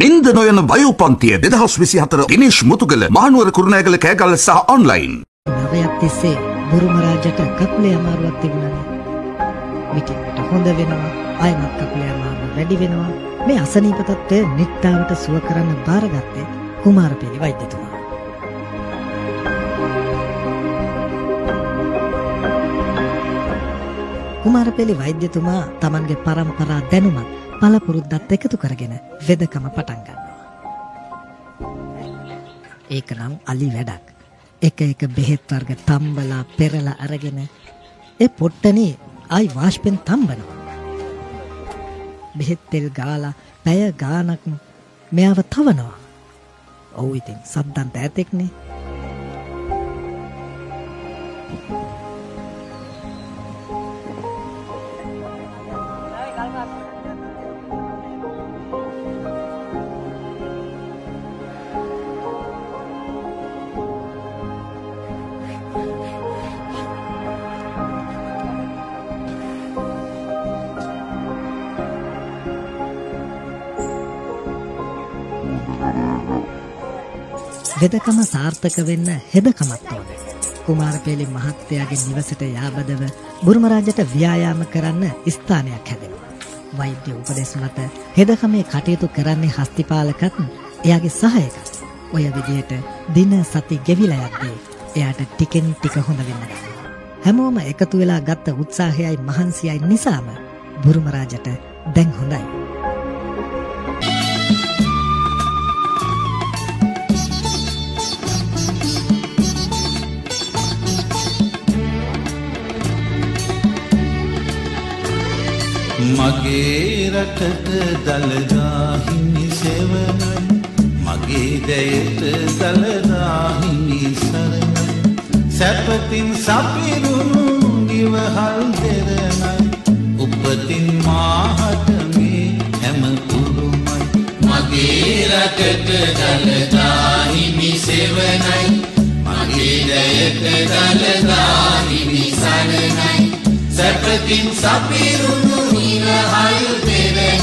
නින්ද නොයන වයෝපන්තිය දෙදහස් විසි හතර දිනේශ් මුතුගල මහනුවර කුරුණෑගල කෑගල්ල සහ ඔන්ලයින්. නවයක් තිස්සේ බුරුමරාජට කකුලේ අමාරුවක් තිබුණනේ. විටිකට හොඳ වෙනවා අයමත් කකුලේ අමාරුව වැඩි වෙනවා මේ අසනීප තත්ත්වය නිට්ටාවට සුව කරන්න බාරගත්තේ කුමාරපිලි වෛද්‍යතුමා. කුමාරපෙලි වෛද්‍යතුමා තමන්ගේ පරම්පරා දැනුමත් පළපුරුද්දත් එකතු කරගෙන වෙදකම පටන් ගන්නවා. ඒක නම් අලි වැඩක්. එක එක බෙහෙත් වර්ග තම්බලා පෙරලා අරගෙන ඒ පොට්ටනේ ආයි වාෂ්පෙන් තම්බනවා. බෙහෙත් තෙල් ගාලා පැය ගානක් මෙයාව තවනවා. ඔව් ඉතින් සද්දන්ත ඇතෙක්නේ. වෙදකම සාර්ථක වෙන්න හෙදකමත් ඕනේ. කුමාරපේලි මහත්තයාගේ නිවසට යාබදව බුරුමරාජට ව්‍යායාම කරන්න ස්ථානයක් හැදෙනවා. වෛද්‍ය උපදෙස් මත හෙදකමේ කටයුතු කරන්නේ හස්තිපාලකත් එයාගේ සහයකත්. ඔය විදියට දින සති ගෙවිලා යද්දී එයාට ටිකෙන් ටික හොඳ වෙන්න ගන්නවා. හැමෝම එකතු වෙලා ගත්ත උත්සාහයයි මහන්සියයි නිසාම බුරුමරාජට දැන් හොඳයි. මගේ රටට දළදාහිමි සෙවනයි. මගේ දැයට දළදාහිමි සරණයි. සැපතින් සපිරුණු නිවහල් දෙරනයි උපතින් මාහට මේ හැම පුරුමයි මගේ රටට දළදාහිමි සෙවනයි. මගේ දැයට දළදාහිමි සරණයි. සැපතින් සපිරුණු නිවහල්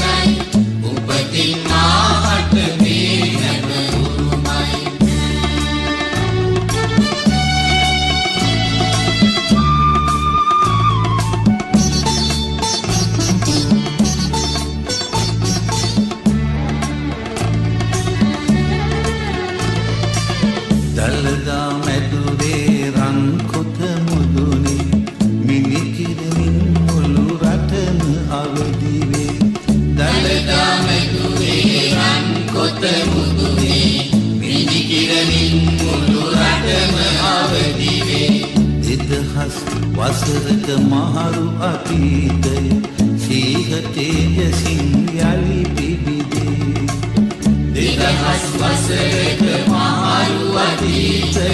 වසරක මහරු අතීතය සීහතේජසින් යළි පිබිදේ. දෙදහස් වසරක මහරු අතීතය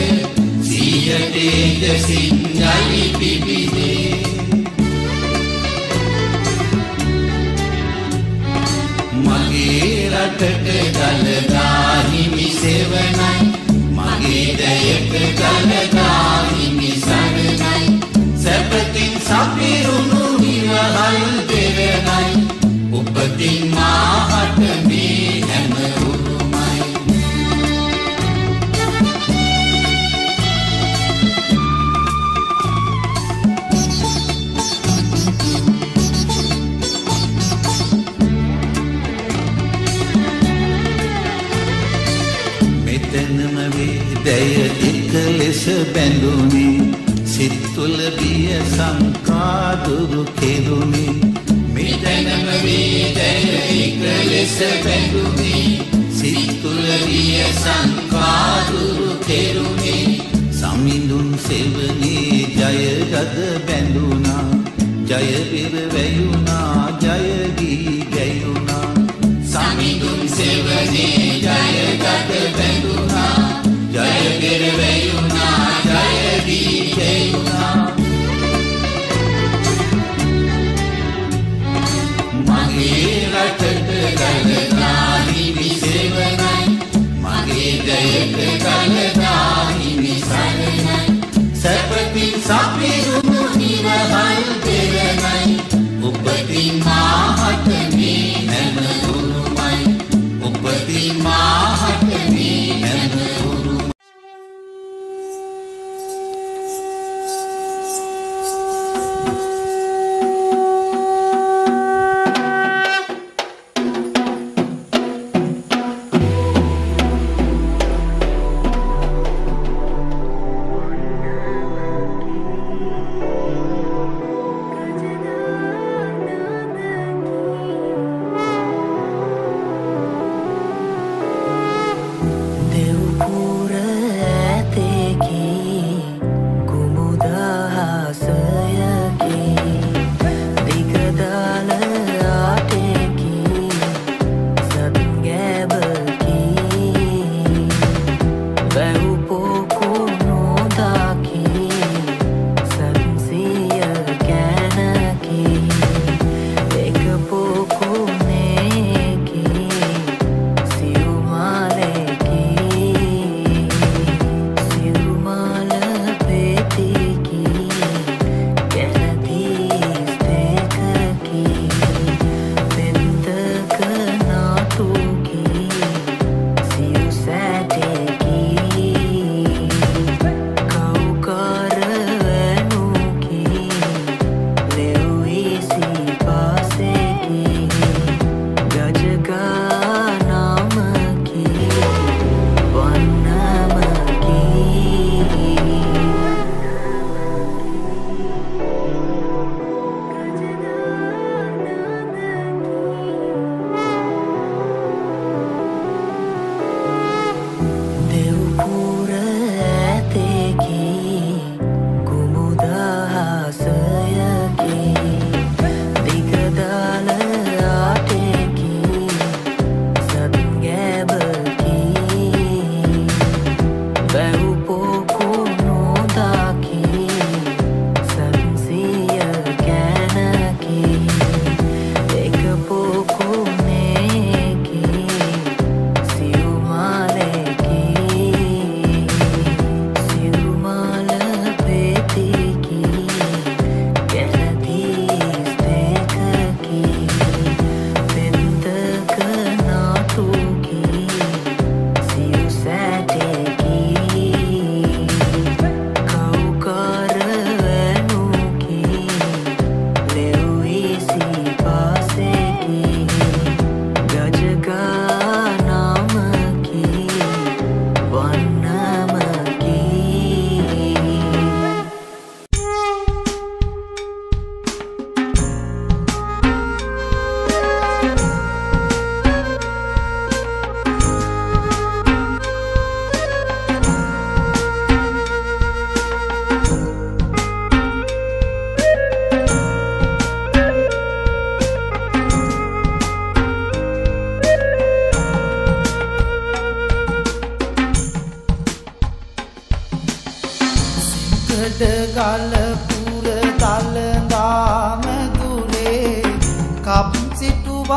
සියතේජසින් යළි පිබිදේ. මගේ රටට දළදාහිමි සෙවනයි මගේ දැයට දළදාහිමි සරණයි සැපතින් සපිරුණු සංකාදුරු කෙරුණේ මෙතනම වේදය එක ලෙස බැඳුනේ. සිත්තුල විය සංකාදුරු කෙරුණේ සමිඳුන් සෙවනේ ජයගද බැඳුනා ජයපෙර වැයුනා ජයගී ගැයුනා සමිඳුන් සෙවනේ ජයගත බැඳුනා රටට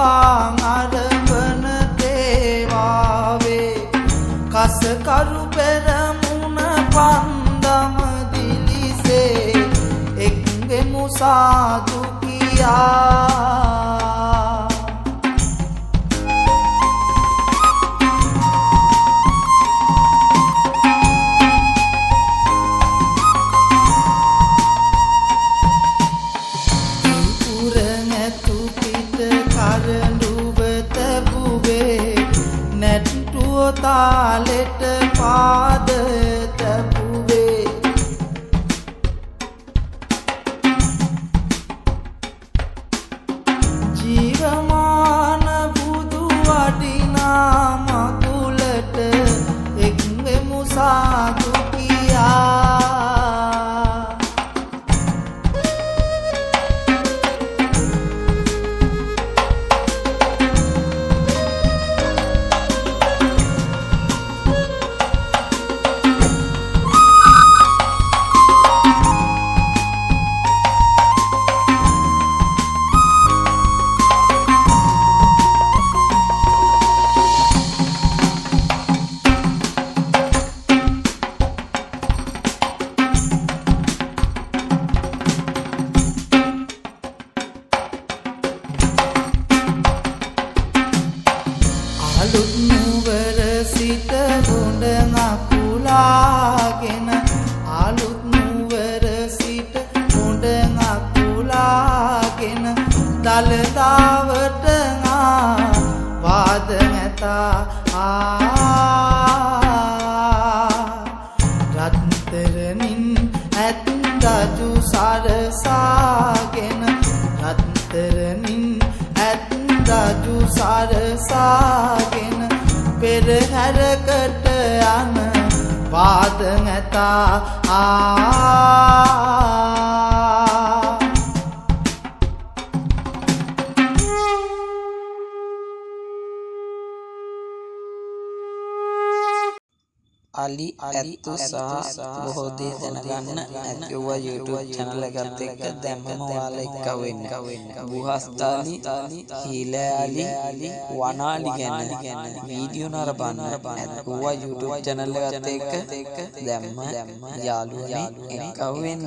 පාන් අරඹන තේවාවේ කස කරු පෙරමුණ පන්දම දිලිසේ එක්ගෙමු සාදු කියා. දළදාවට ආ පාද නැතා. ආ රත්තරනින් ඇතුන් රජු සරසාගෙන රත්තරනින් ඇතුන් රජු සරසාගෙන පෙරහැරකට යන පාද නැතා. ආ අලි ඇත්තු සහ බොහෝ දේ දැනගන්න ඇතිව්වා YouTube channel එකත් එක්ක දැම්මම ඔයාලා එක්ක වෙන්න. බුහස්තාලි, හීලෑලි, වනාලි ගැන වීඩියෝ නරඹන්න. ඇතිව්වා YouTube channel එකත් එක්ක දැම්ම යාළුවනේ එක්ක වෙන්න.